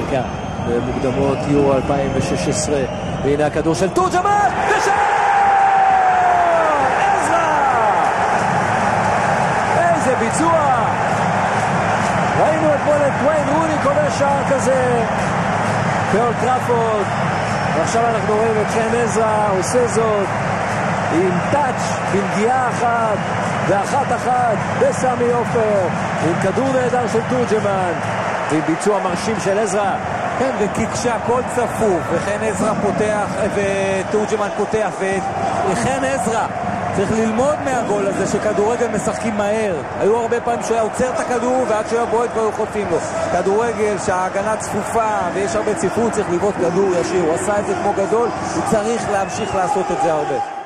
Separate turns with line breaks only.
אפריקה במוקדמות יורו 2016. והנה הכדור של תורג'מן, ושער! עזרא! איזה ביצוע! ראינו אתמול את דוויין רוני קורא שער כזה באולט טראפורד, ועכשיו אנחנו רואים את חן עזרא עושה זאת עם טאץ', בנגיעה אחת ואחת אחת בסמי עופר, עם כדור נהדר של תורג'מן, ועם ביצוע מרשים של עזרא.
כן, וכי כשהכל צפוף, וחן עזרא פותח, ותורג'מן פותח, וחן עזרא צריך ללמוד מהגול הזה שכדורגל משחקים מהר. היו הרבה פעמים שהוא היה עוצר את הכדור ועד שהוא היה בועט כבר היו חוטפים לו. כדורגל שההגנה צפופה ויש הרבה צפיפות צריך לבעוט כדור ישיר. הוא עשה את זה כמו גדול, הוא צריך להמשיך לעשות את זה הרבה.